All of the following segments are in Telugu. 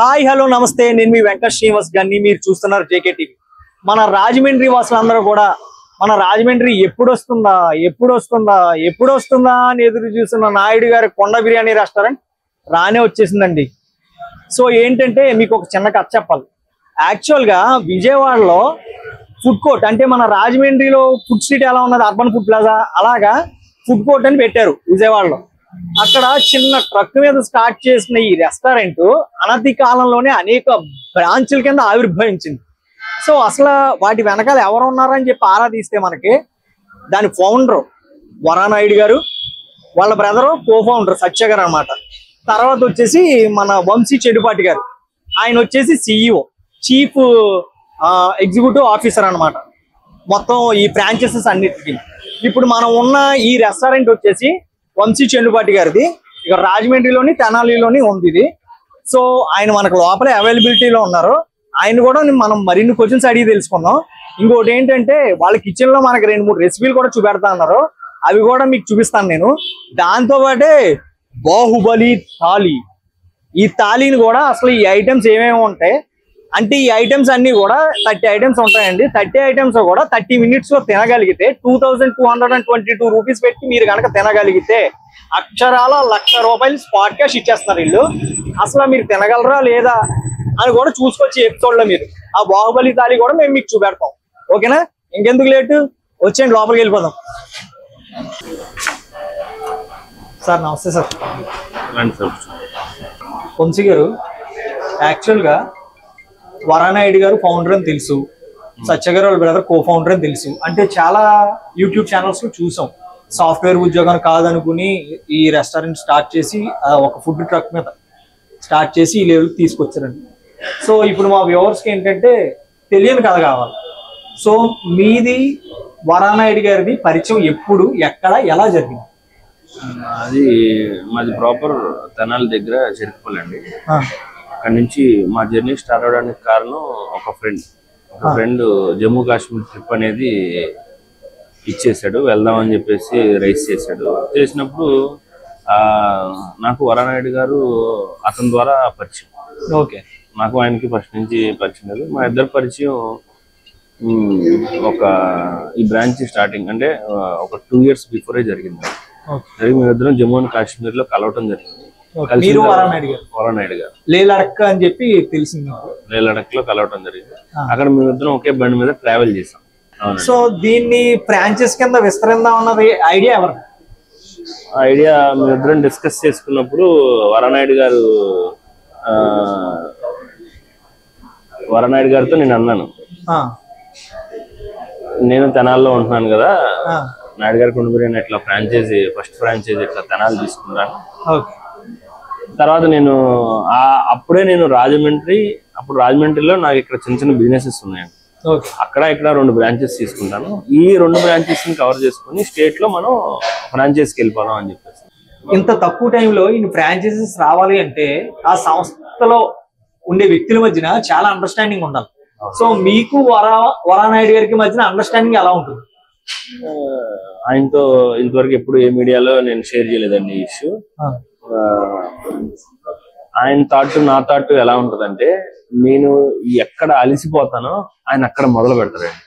హాయ్ హలో నమస్తే. నేను మీ వెంకట శ్రీనివాస్ గన్ని. మీరు చూస్తున్నారు జేకే టీవీ. మన రాజమండ్రి వాసులందరూ కూడా మన రాజమండ్రి ఎప్పుడు వస్తుందా ఎప్పుడు వస్తుందా ఎప్పుడు వస్తుందా అని ఎదురు చూస్తున్న నాయుడు గారి కొండ బిర్యానీ రెస్టారెంట్ రానే వచ్చేసిందండి. సో ఏంటంటే మీకు ఒక చిన్న కథ చెప్పాలి. యాక్చువల్గా విజయవాడలో ఫుడ్ కోర్ట్ అంటే మన రాజమండ్రిలో ఫుడ్ స్ట్రీట్ ఎలా ఉన్నది అర్బన్ ఫుడ్ ప్లాజా అలాగా ఫుడ్ కోర్ట్ అని పెట్టారు విజయవాడలో. అక్కడ చిన్న ట్రక్ మీద స్టార్ట్ చేసిన ఈ రెస్టారెంట్ అనతి కాలంలోనే అనేక బ్రాంచ్ల కింద ఆవిర్భవించింది. సో అసలు వాటి వెనకాల ఎవరు ఉన్నారని చెప్పి ఆరా తీస్తే మనకి దాని ఫౌండర్ వరానాయుడు గారు వాళ్ళ బ్రదరు కో ఫౌండర్ సత్య గారు అనమాట తర్వాత వచ్చేసి మన వంశీ చెడుపాటి గారు. ఆయన వచ్చేసి సిఇఓ చీఫ్ ఎగ్జిక్యూటివ్ ఆఫీసర్ అన్నమాట. మొత్తం ఈ బ్రాంచెసెస్ అన్నిటికీ. ఇప్పుడు మనం ఉన్న ఈ రెస్టారెంట్ వచ్చేసి వంశీ చెండుపాటి గారిది. ఇక రాజమండ్రిలోని తెనాలిలోని ఉంది ఇది. సో ఆయన మనకు లోపల అవైలబిలిటీలో ఉన్నారు. ఆయన కూడా మనం మరిన్ని క్వశ్చన్స్ అడిగి తెలుసుకుందాం. ఇంకోటి ఏంటంటే వాళ్ళ కిచెన్లో మనకి రెండు మూడు రెసిపీలు కూడా చూపెడతా అన్నారు. అవి కూడా మీకు చూపిస్తాను నేను. దాంతో పాటే బాహుబలి థాలి ఈ థాలీని కూడా అసలు ఈ ఐటమ్స్ ఏమేమి ఉంటాయి? అంటే ఈ ఐటమ్స్ అన్ని కూడా థర్టీ ఐటమ్స్ ఉంటాయండి. థర్టీ ఐటమ్స్ కూడా థర్టీ మినిట్స్లో తినగలిగితే two thousand two hundred and twenty two rupees పెట్టి మీరు కనుక తినగలిగితే అక్షరాల లక్ష రూపాయలు స్పాట్ క్యాష్ ఇచ్చేస్తున్నారు వీళ్ళు. అసలు మీరు తినగలరా లేదా అని కూడా చూసుకొచ్చి ఎపిసోడ్లో మీరు. ఆ బాహుబలి తాళి కూడా మేము మీకు చూపెడతాం. ఓకేనా? ఇంకెందుకు లేటు? వచ్చేయండి లోపలికి వెళ్ళిపోదాం. సార్ నమస్తే సార్. రండి సార్. వంశీ గారు యాక్చువల్గా వరానాయుడు గారు ఫౌండర్ అని తెలుసు. సత్య గారు వాళ్ళ బ్రదర్ కో ఫౌండర్ అని తెలుసు. అంటే చాలా యూట్యూబ్ ఛానల్స్లో చూసాం. సాఫ్ట్వేర్ ఉద్యోగం కాదనుకుని ఈ రెస్టారెంట్ స్టార్ట్ చేసి ఒక ఫుడ్ ట్రక్ మీద స్టార్ట్ చేసి ఈ లెవెల్కి తీసుకొచ్చారండి. సో ఇప్పుడు మా వ్యూవర్స్కి ఏంటంటే తెలియని కథ కావాలి. సో మీది వరానాయుడు గారిది పరిచయం ఎప్పుడు ఎక్కడ ఎలా జరిగింది? అది మాది ప్రాపర్ తెనాలి దగ్గర చెరుకుపల్లి అండి. ఆ, అక్కడ నుంచి మా జర్నీ స్టార్ట్ అవడానికి కారణం ఒక ఫ్రెండ్. ఒక ఫ్రెండ్ జమ్మూ కాశ్మీర్ ట్రిప్ అనేది ఇచ్చేసాడు వెళ్దామని చెప్పేసి రైస్ చేశాడు. చేసినప్పుడు నాకు వరనాయుడు గారు అతని ద్వారా పరిచయం. ఓకే. నాకు ఆయనకి ఫస్ట్ నుంచి పరిచయం లేదు. మా ఇద్దరు పరిచయం ఒక ఈ బ్రాంచ్ స్టార్టింగ్ అంటే ఒక టూ ఇయర్స్ బిఫోరే జరిగింది. జరిగి మేమిద్దరం జమ్మూ అండ్ కాశ్మీర్లో కలవటం జరిగింది. మీరు వరానాయుడు గారు. వరనాయుడు గారు. లేలడక్క అని చెప్పి తెలిసింది. లేలడక్లో కలవటం జరిగింది. అక్కడ మేమిద్దరం ఒకే బండి మీద ట్రావెల్ చేసాం సో దీన్ని ఫ్రాంచైజ్ కింద విస్తరిందాం అన్నది ఐడియా ఎవరు? ఐడియా మేమిద్దరం డిస్కస్ చేసుకున్నప్పుడు వరనాయుడు గారు వరనాయుడు గారితో నేను అన్నాను. నేను తెనాల్లో ఉంటున్నాను కదా. నాయుడు గారి కుండ ఇట్లా ఫ్రాంచైజీ ఫస్ట్ ఫ్రాంచైజీ ఇట్లా తెనాలి తీసుకున్నాను ఓకే. తర్వాత నేను అప్పుడే నేను రాజమండ్రి అప్పుడు రాజమండ్రిలో నాకు ఇక్కడ చిన్న చిన్న బిజినెసెస్ ఉన్నాయండి అక్కడ ఇక్కడ రెండు బ్రాంచెస్ తీసుకుంటాను. ఈ రెండు బ్రాంచెస్ని కవర్ చేసుకుని స్టేట్లో మనం ఫ్రాంచైజ్కి వెళ్ళిపోదాం అని చెప్పేసి. ఇంత తక్కువ టైంలో ఇన్ని ఫ్రాంచైజెస్ రావాలి అంటే ఆ సంస్థలో ఉండే వ్యక్తుల మధ్యన చాలా అండర్స్టాండింగ్ ఉండాలి. సో మీకు వరా వరానాయుడు గారికి మధ్యన అండర్స్టాండింగ్ ఎలా ఉంటుంది? ఆయనతో ఇంతవరకు ఎప్పుడు ఏ మీడియాలో నేను షేర్ చేయలేదండి ఈ ఇష్యూ ఆయన థాట్ నా థాట్ ఎలా ఉంటదంటే నేను ఎక్కడ అలసిపోతానో ఆయన అక్కడ మొదలు పెడతారండి.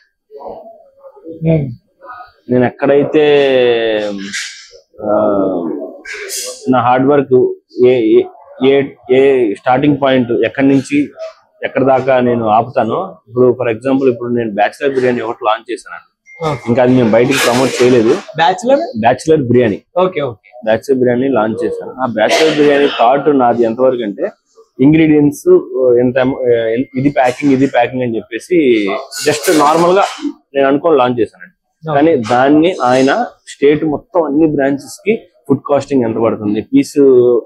నేను ఎక్కడైతే ఆ, నా హార్డ్ వర్క్ ఏ ఏ- ఏ స్టార్టింగ్ పాయింట్ ఎక్కడి నుంచి ఎక్కడ దాకా నేను ఆపుతానో ఇప్పుడు ఫర్ ఎగ్జాంపుల్ ఇప్పుడు నేను బ్యాచిలర్ బిర్యానీ ఒకటి లాంచ్ చేశాను ఇంకా అది మేము బయటికి ప్రమోట్ చేయలేదు. Bachelor bachelor biryani okay okay bachelor biryani launch చేశాను. ఆ బ్యాచిలర్ బిర్యానీ థాట్ నాది ఎంతవరకు అంటే ఇంగ్రీడియంట్స్ ఎంత ఇది ప్యాకింగ్ ఇది ప్యాకింగ్ అని చెప్పేసి జస్ట్ నార్మల్గా నేను అనుకోని లాంచ్ చేశానండి. కానీ దాన్ని ఆయన స్టేట్ మొత్తం అన్ని బ్రాంచెస్కి ఫుడ్ కాస్టింగ్ ఎంత పడుతుంది పీస్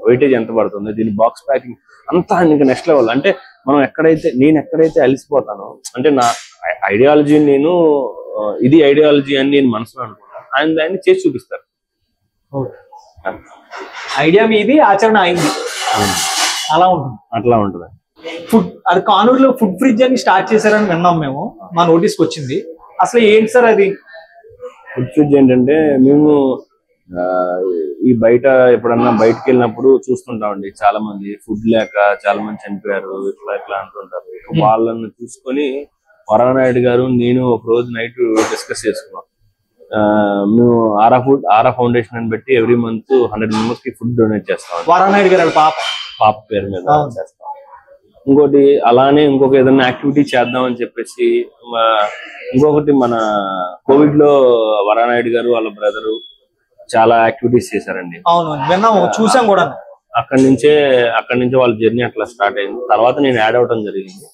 వెయిటేజ్ ఎంత పడుతుంది దీని బాక్స్ ప్యాకింగ్ అంతా ఇంకా నెక్స్ట్ లెవెల్ అంటే మనం ఎక్కడైతే నేను ఎక్కడైతే అలసిపోతానో అంటే నా ఐడియాలజీ నేను ఇది ఐడియాలజీ అని నేను మనసులో అనుకుంటాను ఆయన దాన్ని చేసి చూపిస్తారు. ఐడియా మీది ఆచరణ అయింది. అలా ఉంటుంది. అట్లా ఉంటుంది. ఫుడ్ అది కానూరులో ఫుడ్ ఫ్రిడ్జ్ అని స్టార్ట్ చేశారని విన్నాం మేము. మా నోటీస్కి వచ్చింది. అసలు ఏంటి సార్ అది? ఫుడ్ ఫ్రిడ్జ్ ఏంటంటే మేము ఈ బయట ఎప్పుడన్నా బయటకు వెళ్ళినప్పుడు చూస్తుంటామండి చాలా మంది ఫుడ్ లేక చాలా మంది చనిపోయారు ఇట్లా ఇట్లా అంటుంటారు. వాళ్ళని చూసుకొని వరనాయుడు గారు నేను ఒక రోజు నైట్ డిస్కస్ చేసుకున్నాం. మేము ఆరా ఫుడ్ ఆరా ఫౌండేషన్ అని బట్టి ఎవ్రీ మంత్ హండ్రెడ్ మెంబర్స్కి ఫుడ్ డొనేట్ చేస్తాం. వారానాయుడు గారు పాప. పాప పేరు మీద. చేస్తాం. ఇంకోటి అలానే ఇంకొక ఏదైనా యాక్టివిటీ చేద్దాం అని చెప్పేసి ఇంకొకటి మన కోవిడ్లో వరానాయుడు గారు వాళ్ళ బ్రదరు చాలా యాక్టివిటీస్ చేశారండి. అవును చూసాం కూడా. అక్కడి నుంచే అక్కడి నుంచి వాళ్ళ జర్నీ అట్లా స్టార్ట్ అయింది. తర్వాత నేను యాడ్ అవడం జరిగింది.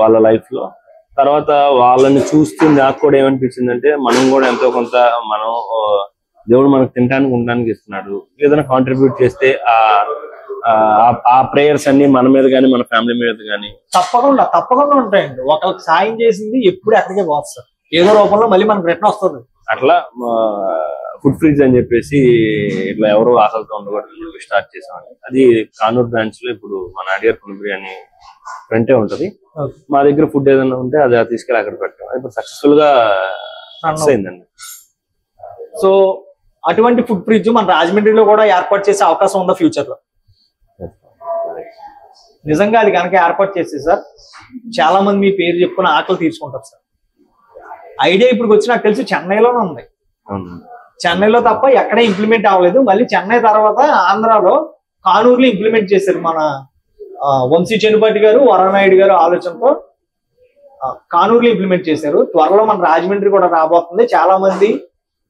వాళ్ళ లైఫ్లో తర్వాత వాళ్ళని చూస్తూ నాకు కూడా ఏమనిపించింది అంటే మనం కూడా ఎంతో కొంత మనం దేవుడు మనకు తినడానికి ఉండడానికి ఇస్తున్నాడు. ఏదైనా కాంట్రిబ్యూట్ చేస్తే ఆ ఆ- ప్రేయర్స్ అన్ని మన మీద కానీ మన ఫ్యామిలీ మీద కానీ తప్పకుండా తప్పకుండా ఉంటాయండి. ఒకరికి సాయం చేసింది ఎప్పుడు ఎక్కడికే పోతుంది ఏదో రూపంలో మళ్ళీ మనకు రిటర్న్ వస్తుంది. అట్లా ఫుడ్ ఫ్రీజ్ అని చెప్పేసి ఇట్లా ఎవరు ఆకలితో ఉండకూడదు స్టార్ట్ చేసామండి అది కానూర్ బ్రాంచ్లో ఇప్పుడు మన అడియర్ ఫుడ్ బిర్యానీ ఫ్రంటే ఉంటది. మా దగ్గర ఫుడ్ ఏదైనా ఉంటే అది తీసుకెళ్ళి అక్కడ పెట్టాం. ఇప్పుడు సక్సెస్ఫుల్గా సక్సెస్ అయిందండి. సో అటువంటి ఫుడ్ ఫ్రిడ్జ్ మన రాజమండ్రిలో కూడా ఏర్పాటు చేసే అవకాశం ఉందా ఫ్యూచర్లో నిజంగా అది కనుక ఏర్పాటు చేస్తే సార్ చాలా మంది మీ పేరు చెప్పుకుని ఆకలి తీర్చుకుంటారు సార్. ఐడియా ఇప్పుడు వచ్చి నాకు తెలిసి చెన్నైలోనే ఉంది. అవును. చెన్నైలో తప్ప ఎక్కడ ఇంప్లిమెంట్ అవ్వలేదు. మళ్ళీ చెన్నై తర్వాత ఆంధ్రాలో కానూరులో ఇంప్లిమెంట్ చేశారు మన ఆ, వంశీ చెనుపాటి గారు వరనాయుడు గారు ఆలోచనతో కానూరులో ఇంప్లిమెంట్ చేశారు. త్వరలో మన రాజమండ్రి కూడా రాబోతుంది. చాలా మంది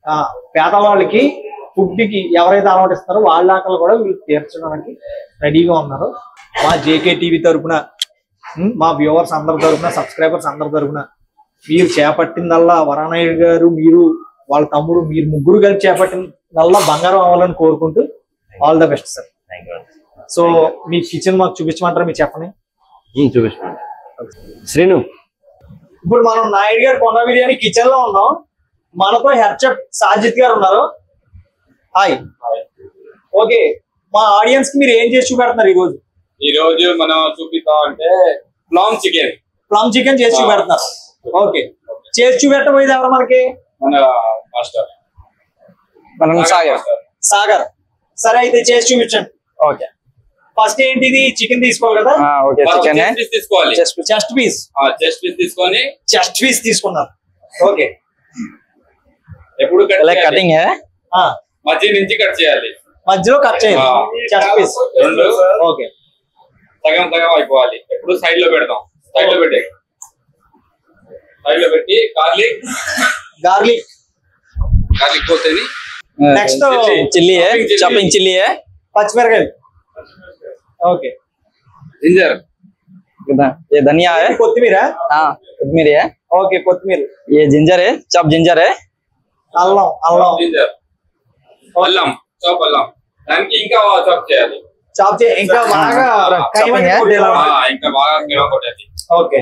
ఆ, పేదవాళ్ళకి ఫుడ్కి ఎవరైతే అలవాటు ఇస్తారో వాళ్ళ ఆకలి కూడా వీళ్ళు తీర్చడానికి రెడీగా ఉన్నారు. మా జేకే టీవీ తరఫున మా వ్యూవర్స్ అందరి తరపున సబ్స్క్రైబర్స్ అందరి తరపున మీరు చేపట్టిందల్లా వరనాయుడు గారు మీరు వాళ్ళ తమ్ముడు మీరు ముగ్గురు కలిసి చేపట్టిందల్లా బంగారం అవ్వాలని కోరుకుంటూ all the best sir. So me kitchen మాకు చూపించమంటారా? మీరు చెప్పండి. ఉమ్, చూపించండి శ్రీను. ఇప్పుడు మనం నాయుడు గారు కొండ బిర్యానీ కిచెన్లో ఉన్నాం. మనతో హెడ్ చెఫ్ సాజిద్ గారు ఉన్నారు. హాయ్ ఓకే మా ఆడియన్స్కి మీరు ఏం చేసి చూపెడుతున్నారు ఈ రోజు ఈ రోజు మనం చూపిద్దాం అంటే ప్లామ్ చికెన్ ప్లమ్ చికెన్ చేసి చూపెడుతున్నారు. ఓకే చేసి చూపెట్టబోయేది ఎవరు మనకి? మన మాస్టర్. మనం సాగర్ సాగర్. సరే అయితే చేసి చూపించండి. ఓకే. ఫస్ట్ ఏంటిది? చికెన్ తీసుకోవాలి కదా? Okay chicken. తీసుకోవాలి. చెస్ట్ పీస్ చెస్ట్ పీస్ తీసుకొని చెస్ట్ పీస్ తీసుకున్నారు. ఓకే. ఎప్పుడు? కటింగ్? మధ్య నుంచి కట్ చేయాలి. మధ్యలో కట్ చేయాలి. చెస్ట్ పీస్ రెండు ఓకే. సగం సగం అయిపోవాలి. ఎప్పుడు సైడ్లో పెడతాం. సైడ్లో పెట్టి సైడ్లో పెట్టి గార్లిక్ గార్లిక్ గార్లిక్ పోతుంది నెక్స్ట్ चिल्ली है Chopping chilli. चॉपिंग चिल्ली है పచ్చిమిరకాయలు ఓకే జింజర్ ये धनिया है కొత్తిమీర हाँ कोथमीर है ఓకే కొత్తిమీర ये जिंजर है चॉप जिंजर है అల్లం అల్లం జింజర్ అల్లం చాప్ అల్లం దానికి ఇంకా చాప్ చేయాలి చాప్ చే ఇంకా బాగా Chopping కైమా ఏ? కొట్టేలా. ఆ, ఇంకా బాగా కిలో కొట్టేది ఓకే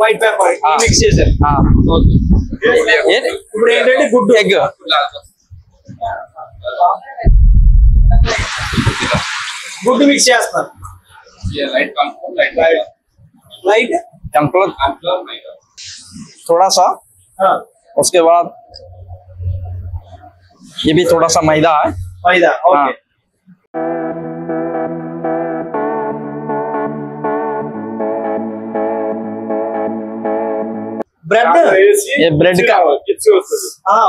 వైట్ పేపర్ ఆ. మిక్స్ చేశారు हाँ ये ఇప్పుడు ఏంటంటే గుడ్డు एग గుడ్డు మిక్స్ చేస్తున్నారు ये लाइट कम light light light cornflour cornflour नहीं थोड़ा सा उसके बाद ये भी थोड़ा सा मैदा है మైదా ఓకే हाँ। బ్రెడ్ ये ब्रेड का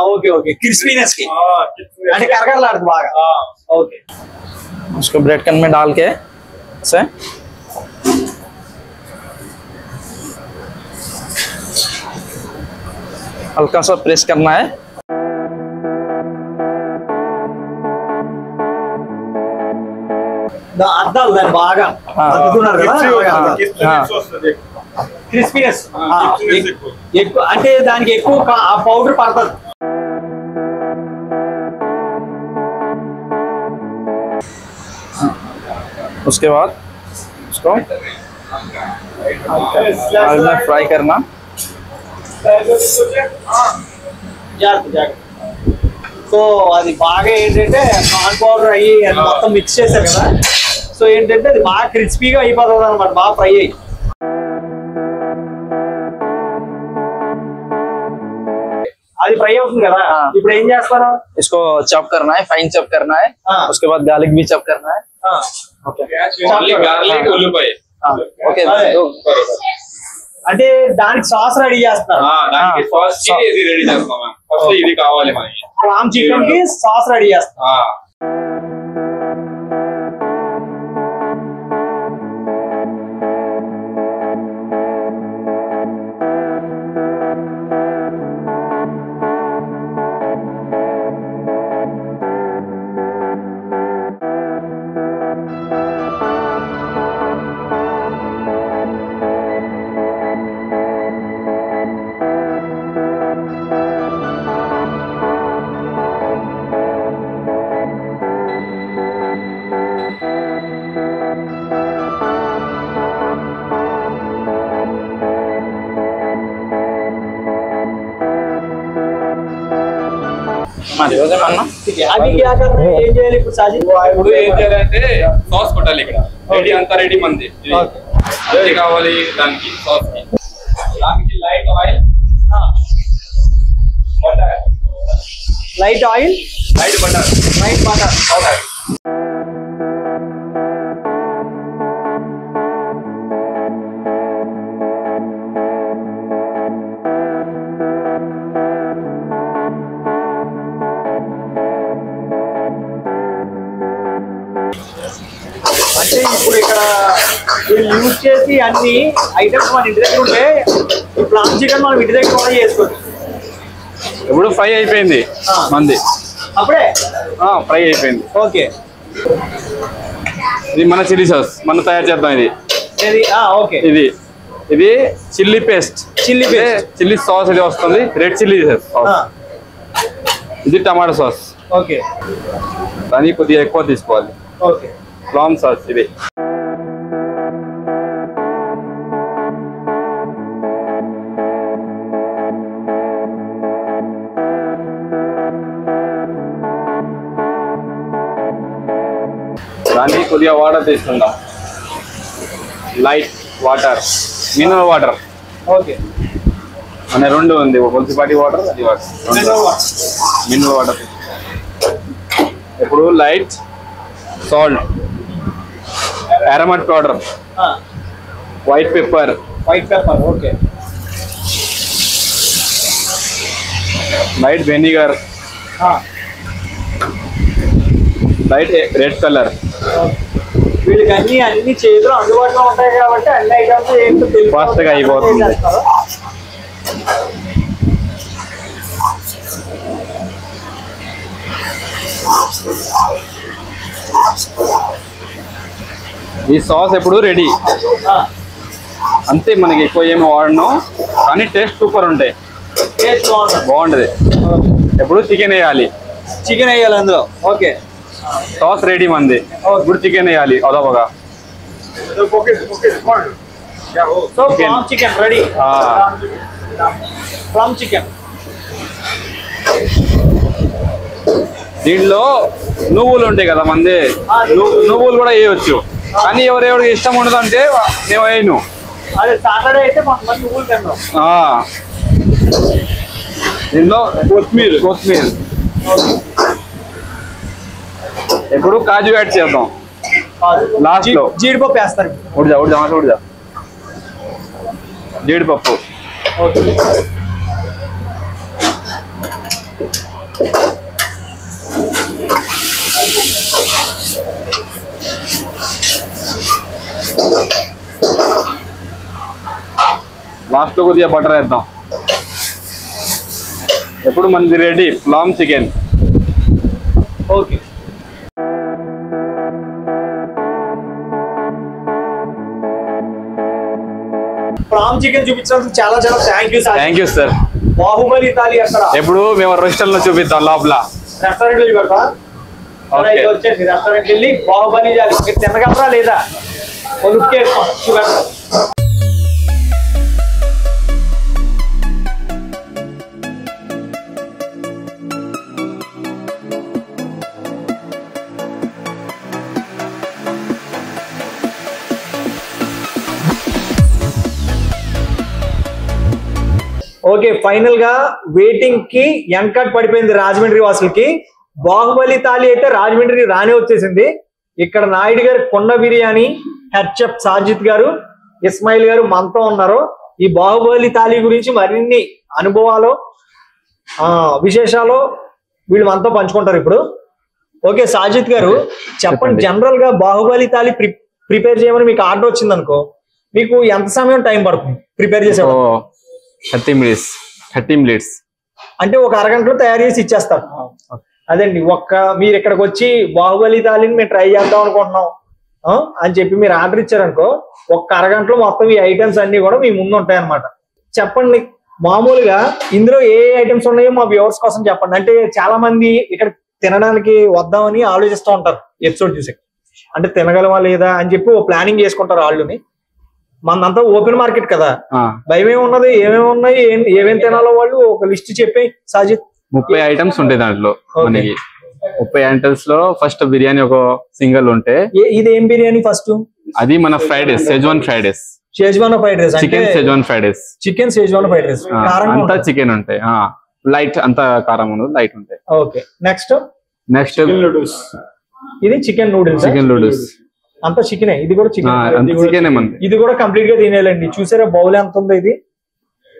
ఓకే ఓకే క్రిస్పీనెస్ కి అంటే కరకరలాడుతుంది బాగా ఓకే उसको ब्रेड कन में डाल के से हल्का सा प्रेस करना है దా- అద్దాలు దాన్ని బాగా ఆ. అద్దుతున్నారు కదా हाँ। క్రిస్పీనెస్ ఎక్కువ అంటే దానికి ఎక్కువ కా- ఆ పౌడర్ పడుతుంది उसके बाद उसको ऑयल में फ्राई करना జాగ్రత్త జాగ్రత్త సో అది బాగా ఏంటంటే కార్న్ పౌడర్ అయ్యి అది మొత్తం మిక్స్ చేశారు కదా సో ఏంటంటే అది బాగా క్రిస్పీగా అయిపోతుంది అనమాట బాగా ఫ్రై అయ్యి అది ఫ్రై అవుతుంది కదా ఆ. ఇప్పుడు ఏం చేస్తారు इसको चॉप करना है फाइन चॉप करना है हाँ। उसके बाद गार्लिक भी चॉप करना है ఓన్లీ గార్లిక్ ఉల్లిపాయ हाँ ओके अरे। तो అంటే దానికి సాస్ రెడీ చేస్తారు ఆ, దానికి ఆ. సాస్ కి ఇది రెడీ చేస్తాం మ్యామ్ ఫస్ట్ ఇది కావాలి మనకి క్లామ్ చికెన్ కి సాస్ రెడీ చేస్తారు ఆ, ఇప్పుడు సాజిద్ ఇప్పుడు ఏం చేయాలంటే సాస్ కొట్టాలి ఇక్కడ రెడీ అంతా రెడీ మంది ఇది. Okay. ఏది కావాలి దానికి సాస్కి దానికి light oil butter light oil light butter light butter చేసి అన్ని ఐటమ్స్ మన ఇంటి దగ్గర ఉంటే ఈ ప్లాన్ చికెన్ మనం ఇంటి దగ్గర కూడా చేసుకోవచ్చు. ఇప్పుడు ఫ్రై అయిపోయింది. మంది. అప్పుడే? ఫ్రై అయిపోయింది. ఓకే. ఇది మన చిల్లీ సాస్ మనం తయారు చేద్దాం ఇది. ఓకే. ఇది ఇది chilli paste. Chilli paste. Chilli sauce ఇది వస్తుంది రెడ్ చిల్లీ సాస్. ఇది టమాటో సాస్. ఓకే. దానికి కొద్దిగా ఎక్కువ తీసుకోవాలి. ఓకే. ప్లామ్ సాస్ ఇది. కొద్దిగా వాటర్ తీసుకుందాం. Light water mineral water okay అనే రెండు ఉంది. మున్సిపాలిటీ వాటర్ అది వాటర్ మినరల్ వాటర్ ఇప్పుడు light salt aromat powder white pepper white pepper okay light vinegar light red colour వీళ్ళకి అన్ని అన్ని చేతులు అందుబాటులో ఉంటాయి కాబట్టి అన్ని ఐటమ్స్ ఏంటో. Fast గా అయిపోతుంది. ఈ సాస్ ఎప్పుడు రెడీ అంతే మనకి ఎక్కువ ఏమి వాడను కానీ టేస్ట్ సూపర్ ఉంటాయి. బాగుంటది. ఎప్పుడు చికెన్ వేయాలి. చికెన్ వేయాలి అందులో. ఓకే సాస్ రెడీ మంది. ఇప్పుడు చికెన్ వేయాలి. So plum chicken ready. Plum chicken దీంట్లో నువ్వులు ఉంటాయి కదా మంది. నువ్వులు. కూడా వేయవచ్చు కానీ ఎవరెవరికి ఇష్టం ఉండదు అంటే వేయను. తిన్నాం ఆ. దీంట్లో కొత్తిమీర. కొత్తిమీర. ఎప్పుడు కాజు యాడ్ చేద్దాం. Last లో. జీడిపప్పు వేస్తారు. ఉడిదా ఉడిదా మాట ఉడిదా జీడిపప్పు. ఓకే. లాస్ట్లో కొద్దిగా బటర్ వేద్దాం. ఎప్పుడు మనది ready plum chicken okay. Chicken చూపించినందుకు చాలా చాలా thank you sir thank you sir Baahubali thali అక్కడ. ఎప్పుడు మేము రెస్టారెంట్లో చూపిద్దాం లోపల. రెస్టారెంట్ వెళ్ళి పెడతా Okay. ఇది వచ్చేసి రెస్టారెంట్ వెళ్ళి బాహుబలి జాలి మీరు తినగలరా లేదా? కొనుక్కేసుకో. చూపెడతాం. ఓకే ఫైనల్గా వెయిటింగ్కి ఎంకట్ పడిపోయింది రాజమండ్రి వాసులకి. బాహుబలి తాలి అయితే రాజమండ్రి రానే వచ్చేసింది. ఇక్కడ నాయుడు గారు కొండ బిర్యానీ హెచ్ఎఫ్ సాజిద్ గారు ఇస్మాయిల్ గారు మనతో ఉన్నారు. ఈ బాహుబలి తాలి గురించి మరిన్ని అనుభవాలు ఆ విశేషాలు వీళ్ళు మనతో పంచుకుంటారు ఇప్పుడు. ఓకే సాజిద్ గారు చెప్పండి. జనరల్గా బాహుబలి తాలి ప్రిపేర్ చేయమని మీకు ఆర్డర్ వచ్చింది అనుకో మీకు ఎంత సమయం టైం పడుతుంది ప్రిపేర్ చేసే థర్టీ మినిట్స్ థర్టీ మినిట్స్. అంటే ఒక అరగంటలో తయారు చేసి ఇచ్చేస్తారు. అదండి ఒక్క మీరు ఇక్కడికి వచ్చి బాహుబలి తాలిని మేము ట్రై చేద్దాం అనుకుంటున్నాం. అని చెప్పి మీరు ఆర్డర్ ఇచ్చారనుకో ఒక్క అరగంటలో మొత్తం ఈ ఐటమ్స్ అన్ని కూడా మీ ముందు ఉంటాయి అన్నమాట చెప్పండి మామూలుగా ఇందులో ఏ ఐటమ్స్ ఉన్నాయో మా వ్యూవర్స్ కోసం చెప్పండి. అంటే చాలా మంది ఇక్కడ తినడానికి వద్దామని ఆలోచిస్తూ ఉంటారు ఎపిసోడ్ చూసి. అంటే తినగలమా లేదా అని చెప్పి ఓ ప్లానింగ్ చేసుకుంటారు వాళ్ళుని మనదంతా ఓపెన్ మార్కెట్ కదా. భయం ఏమి ఉన్నది ఏమేమి ఉన్నాయి ఏం- ఏమేమి తినాలో వాళ్ళు ఒక లిస్ట్ చెప్పి సాజిద్. ముప్పై ఐటమ్స్ ఉంటాయి దాంట్లో. మనకి. ముప్పై ఐటమ్స్లో ఫస్ట్ బిర్యానీ ఒక సింగిల్ ఉంటే ఇది ఏం బిర్యానీ ఫస్ట్? అది మన fried rice Schezwan fried rice. Schezwan fried rice chicken Schezwan fried rice. Chicken Schezwan fried rice. అంతా. చికెన్ ఉంటాయి. లైట్ అంతా కారం ఉండదు లైట్ ఉంటాయి. ఓకే. నెక్స్ట్? నెక్స్ట్ ఇది చికెన్ నూడిల్స్? చికెన్ లూడూస్ అంతా చికెనే. ఇది కూడా చికెన్. ఇది కూడా కంప్లీట్గా తినేయాలండి. చూసారా బౌల్ ఎంత ఉందో ఇది?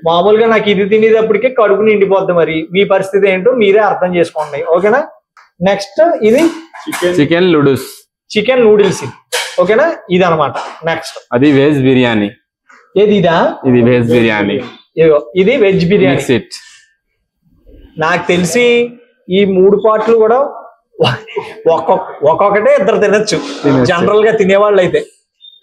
మామూలుగా నాకు ఇది తినేటప్పటికే కడుపు నిండిపోద్ది మరి. మీ పరిస్థితి ఏంటో మీరే అర్థం చేసుకోండి. ఓకేనా? నెక్స్ట్ ఇది చికెన్. లూడూస్ చికెన్ నూడిల్స్ ఓకేనా? ఇది అనమాట నెక్స్ట్. అది వెజ్ బిర్యానీ. ఏది ఇదా? ఇది వెజ్ బిర్యానీ. ఇది వెజ్ బిర్యానీ. నాకు తెలిసి ఈ మూడు పాటలు కూడా ఒక్కొక్క ఒక్కొక్కటే ఇద్దరు తినొచ్చు. జనరల్గా తినేవాళ్ళు అయితే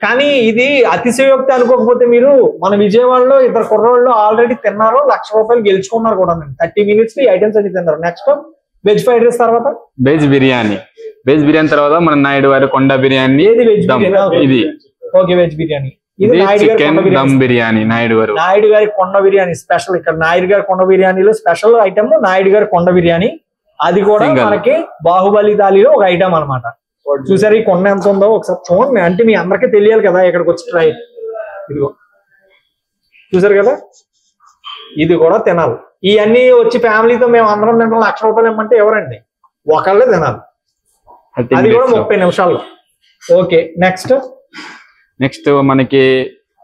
కానీ ఇది అతిశయోక్తి అనుకోకపోతే మీరు మన విజయవాడలో ఇద్దరు కుర్రోళ్ళు ఆల్రెడీ తిన్నారు లక్ష రూపాయలు గెలుచుకున్నారు కూడా థర్టీ మినిట్స్ ఈ ఐటమ్స్ అన్ని తిన్నారు. నెక్స్ట్ వెజ్ ఫ్రైడ్ రైస్ తర్వాత? వెజ్ బిర్యానీ. వెజ్ బిర్యానీ తర్వాత మన నాయుడు గారి కొండ బిర్యానీ ఏది వెజ్ బిర్యానీ? ఇది. Okay veg biryani. ఇది చికెన్ దమ్ బిర్యానీ. బిర్యానీ నాయుడు గారు. నాయుడు గారి కొండ బిర్యానీ స్పెషల్ ఇక్కడ నాయుడు గారి కొండ బిర్యానీలో స్పెషల్ ఐటమ్ నాయుడు గారి కొండ బిర్యానీ. అది కూడా. మనకి బాహుబలి తాలిలో ఒక ఐటమ్ అన్నమాట. చూసారు ఈ కొండ ఎంత ఉందో? ఒకసారి చూడండి. అంటే మీ అందరికీ తెలియాలి కదా ఇక్కడికి వచ్చి ట్రై ఇదిగో. చూసారు కదా? ఇది కూడా తినాలి. ఇవన్నీ వచ్చి ఫ్యామిలీతో మేము అందరం తింటాం. లక్ష రూపాయలు ఇమ్మంటే ఎవరండి? ఒకళ్ళే తినాలి. 30 అది కూడా. ముప్పై నిమిషాల్లో. ఓకే నెక్స్ట్ నెక్స్ట్ మనకి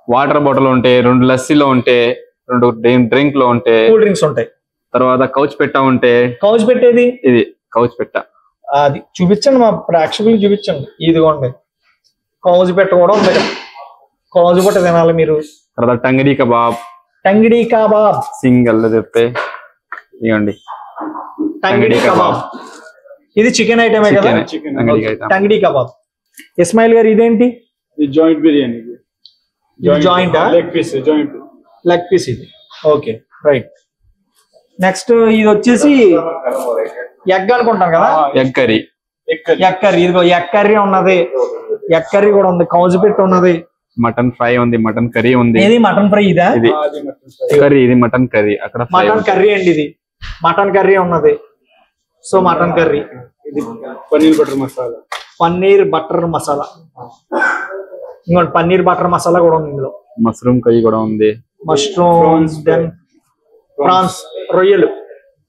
వాటర్ బాటిల్ ఉంటే రెండు లస్సీలో ఉంటే రెండు డ్రింక్లో ఉంటే కూల్ డ్రింక్స్ ఉంటాయి. తర్వాత కౌచ్ పెట్ట ఉంటే కౌజ్ పెట్టేది? ఇది కౌచ్ పెట్ట. అది చూపించండి మా ప్రేక్షకులు చూపించండి. ఇదిగోండి. కౌజు పెట్ట కూడా ఉంది. కౌజు పెట్ట తినాలి మీరు. తర్వాత టంగడి కబాబ్. టంగిడి కబాబ్. సింగల్ చెప్తే ఇవ్వండి టంగిడి కబాబ్. ఇది చికెన్ ఐటమే కదా? Chicken టంగడి kebab. ఇస్మాయిల్ గారు ఇదేంటి? ఇది joint biryani. Joint leg piece joint leg piece ఇది. ఓకే రైట్ నెక్స్ట్ ఇది వచ్చేసి ఎగ్ అనుకుంటాం కదా? Egg curry. Egg curry. ఇదిగో ఎగ్ కర్రీ ఉన్నది. ఎగ్ కర్రీ కూడా ఉంది. కౌజు పెట్టి ఉన్నది. మటన్ ఫ్రై ఉంది మటన్ కర్రీ ఉంది. ఏది? మటన్ ఫ్రై ఇదా? ఇది కర్రీ ఇది మటన్ కర్రీ. అక్కడ ఫ్రై మటన్ కర్రీ అండి ఇది. మటన్ కర్రీ ఉన్నది. So mutton curry. ఇది పన్నీర్ బటర్ మసాలా. పన్నీర్ బటర్ మసాలా. ఇంకోటి పన్నీర్ బటర్ మసాలా కూడా ఉంది ఇందులో. మష్రూమ్ కర్రీ కూడా ఉంది. మష్రూమ్స్ దెన్ ప్రాన్స్ రొయ్యలు.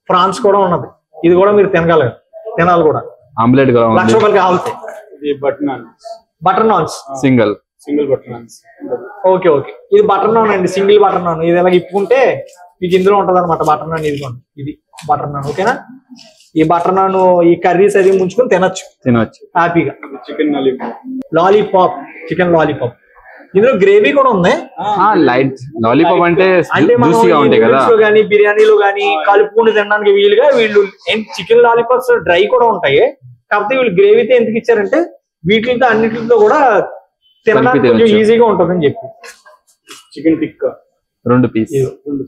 ప్రాన్స్ కూడా ఉన్నది. ఇది కూడా మీరు తినగలరు. తినాలి కూడా. ఆమ్లెట్ కూడా లక్ష ఉంది రూపాయలు కావాలి ఇది butter naan. Butter naans. Single. Single butter naans. Okay okay. ఇది బటర్ నాన్ అండి. Single butter naan. ఇది ఇలా ఇప్పుకుంటే మీకు ఇందులో ఉంటది అనమాట బటర్ నాన్ ఇదిగోండి ఇది బటర్ నాన్. ఓకేనా? ఈ బటర్ నాన్ ఈ కర్రీస్ అది ముంచుకొని తినొచ్చు. తినవచ్చు హ్యాపీగా. Chicken lollipop. Lollipop. Chicken lollipop. ఇందులో గ్రేవీ కూడా ఉంది. లైట్ లాలీపాప్ అంటే అంటే జ్యూసీగా ఉంటాయి కదా. లో గానీ బిర్యానీలో గానీ కలుపుకుని తినడానికి వీలుగా వీళ్ళు చికెన్ లాలీపాప్స్ డ్రై కూడా ఉంటాయి. కాకపోతే వీళ్ళు గ్రేవీతో ఎందుకు ఇచ్చారంటే వీటితో అన్నిటితో కూడా తినడానికి కొంచెం. ఈజీగా ఉంటుందని చెప్పి. చికెన్ టిక్కా రెండు పీస్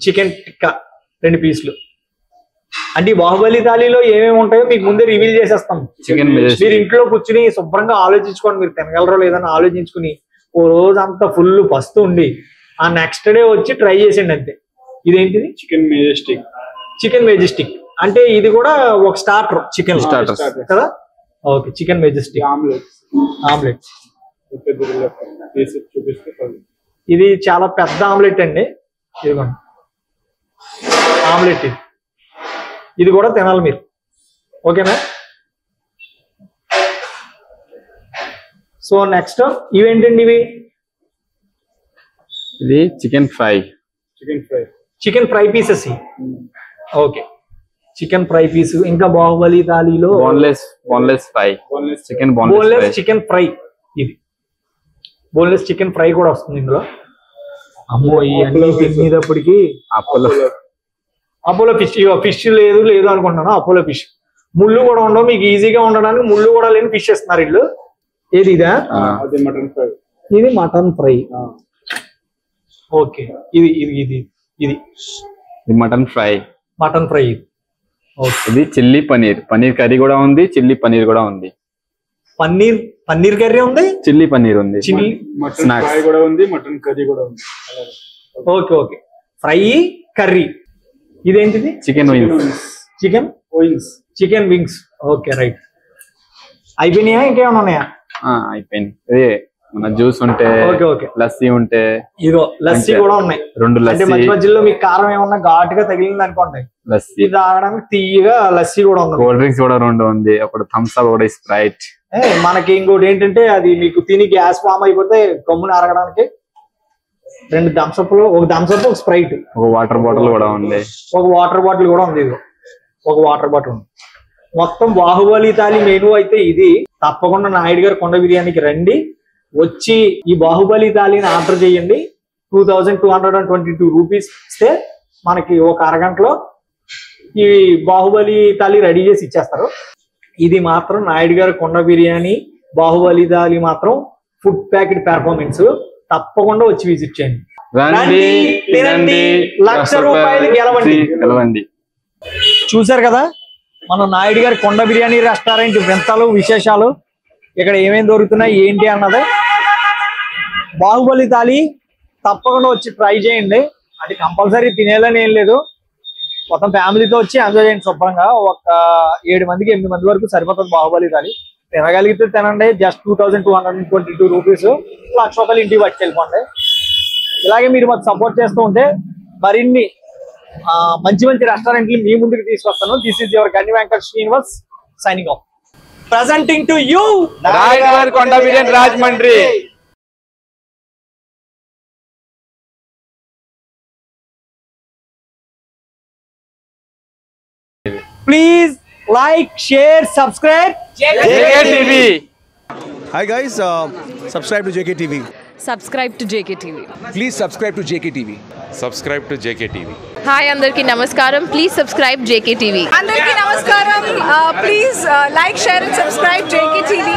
చికెన్ టిక్కా రెండు పీసులు అంటే ఈ బాహుబలి థాలీలో ఏమేమి ఉంటాయో మీకు ముందే రివీల్ చేసేస్తాం. చికెన్ మీరు ఇంట్లో కూర్చుని శుభ్రంగా ఆలోచించుకోండి మీరు తినగలరో లేదని ఆలోచించుకుని ఓ రోజు అంతా ఫుల్ పస్తు ఉండి ఆ నెక్స్ట్ డే వచ్చి ట్రై చేసేయండి అంతే. ఇదేంటిది? చికెన్ మెజెస్టిక్ చికెన్ మెజెస్టిక్ అంటే ఇది కూడా ఒక స్టార్టర్ చికెన్ Starters. కదా? Okay chicken majestic omelette omelette. ఇది చాలా పెద్ద ఆమ్లెట్ అండి. ఇదిగోండి. ఆమ్లెట్ ఇది. ఇది కూడా తినాలి మీరు. ఓకేనా సో నెక్స్ట్ ఇవేంటండి ఇవి? ఇది chicken fry. Chicken fry. Chicken fry pieces. Okay. Chicken fry piece ఇంకా Baahubali థాలీలో boneless boneless fry boneless chicken boneless chicken fry ఇది. బోన్లెస్ చికెన్ ఫ్రై కూడా వస్తుంది ఇందులో. అమ్మో ఈ అన్ని తినేటప్పటికి అప్పులో. అపోలో ఫిష్ ఫిష్ లేదు లేదు అనుకుంటున్నాను. అపోలో ఫిష్ ముళ్ళు కూడా ఉండవు మీకు ఈజీగా ఉండడానికి ముళ్ళు కూడా లేని ఫిష్ ఇస్తున్నారు ఇల్లు ఏది ఇదా? అది మటన్ ఫ్రై. ఇది మటన్ ఫ్రై. ఓకే. ఇది ఇది ఇది ఇది. ఇది మటన్ ఫ్రై. Mutton fry. ఇది ఓకే. ఇది చిల్లీ పనీర్. పనీర్ కర్రీ కూడా ఉంది చిల్లీ పనీర్ కూడా ఉంది. పన్నీర్ పన్నీర్ కర్రీ ఉంది? చిల్లీ పనీర్ ఉంది. చిల్లీ. మటన్. ఫ్రై కూడా ఉంది మటన్ కర్రీ కూడా ఉంది. Okay okay. Fry curry. ఇదేంటిది? Chicken wings chicken wings chicken wings okay right. అయిపోయినాయా? ఇంకేమైనా ఉన్నాయా? అయిపోయింది ఇదే మన జ్యూస్ ఉంటే ఓకే ఓకే. లస్సీ ఉంటే ఇదిగో లస్సీ. కూడా ఉన్నాయి. రెండు లస్సీ. మధ్య మధ్యలో మీకు కారం ఏమన్నా ఘాటుగా తగిలింది అనుకోండి. లస్సీ. ఇది తాగడానికి తీయగా లస్సీ కూడా ఉంది. కూల్ డ్రింక్స్ కూడా రెండు ఉంది. ఒకటి థమ్స్ అప్ ఒకటి స్ప్రైట్ మనకి ఇంకోటి ఏంటంటే అది మీకు తిని గ్యాస్ ఫామ్ అయిపోతే గమ్మున అరగడానికి రెండు థమ్స్అప్లో ఒక థమ్స్అప్ ఒక స్ప్రైట్ ఒక వాటర్ బాటిల్ కూడా ఉంది. ఒక వాటర్ బాటిల్ కూడా ఉంది ఇది ఒక వాటర్ బాటిల్ ఉంది. మొత్తం బాహుబలి తాలి మెనూ అయితే ఇది. తప్పకుండా నాయుడు గారు కొండ బిర్యానీకి రండి. వచ్చి ఈ బాహుబలి తాలిని ఆర్డర్ చేయండి. Two thousand two hundred and twenty two rupees ఇస్తే మనకి ఒక అరగంటలో ఈ బాహుబలి తాలి రెడీ చేసి ఇచ్చేస్తారు. ఇది మాత్రం నాయుడు గారు కొండ బిర్యానీ బాహుబలి తాలి మాత్రం ఫుడ్ ప్యాకెట్ పెర్ఫార్మెన్స్. తప్పకుండా వచ్చి విజిట్ చేయండి. తినండి లక్ష రూపాయలు గెలవండి. చూశారు కదా? మన నాయుడు గారి కొండ బిర్యానీ రెస్టారెంట్ వింతలు విశేషాలు ఇక్కడ ఏమేమి దొరుకుతున్నాయి ఏంటి అన్నది బాహుబలి తాలి తప్పకుండా వచ్చి ట్రై చేయండి. అది కంపల్సరీ తినేలని ఏం లేదు. మొత్తం ఫ్యామిలీతో వచ్చి ఎంజాయ్ చేయండి శుభ్రంగా. ఒక ఏడు మందికి ఎనిమిది మంది వరకు సరిపోతుంది బాహుబలి తాలి తినగలిగితే తినండి. Just two thousand two hundred twenty two rupees lakh రూపాయలు ఇంటికి పట్టుకెళ్ళిపోండి. ఇలాగే మీరు మాకు సపోర్ట్ చేస్తూ ఉంటే మరిన్ని మంచి మంచి రెస్టారెంట్లు మీ ముందుకు తీసుకొస్తాను. This is your Ganni Venkata Srinivas signing off presenting to you Rayanagar Konda biryani Rajahmundry please like share subscribe TV Hi guys, uh, subscribe to JKTV. subscribe to JKTV. Please subscribe to JKTV. subscribe to JKTV. Hi అందరికీ నమస్కారం ప్లీజ్ సబ్స్క్రైబ్ జేకే టీవీ అందరికీ నమస్కారం please like share and subscribe JK TV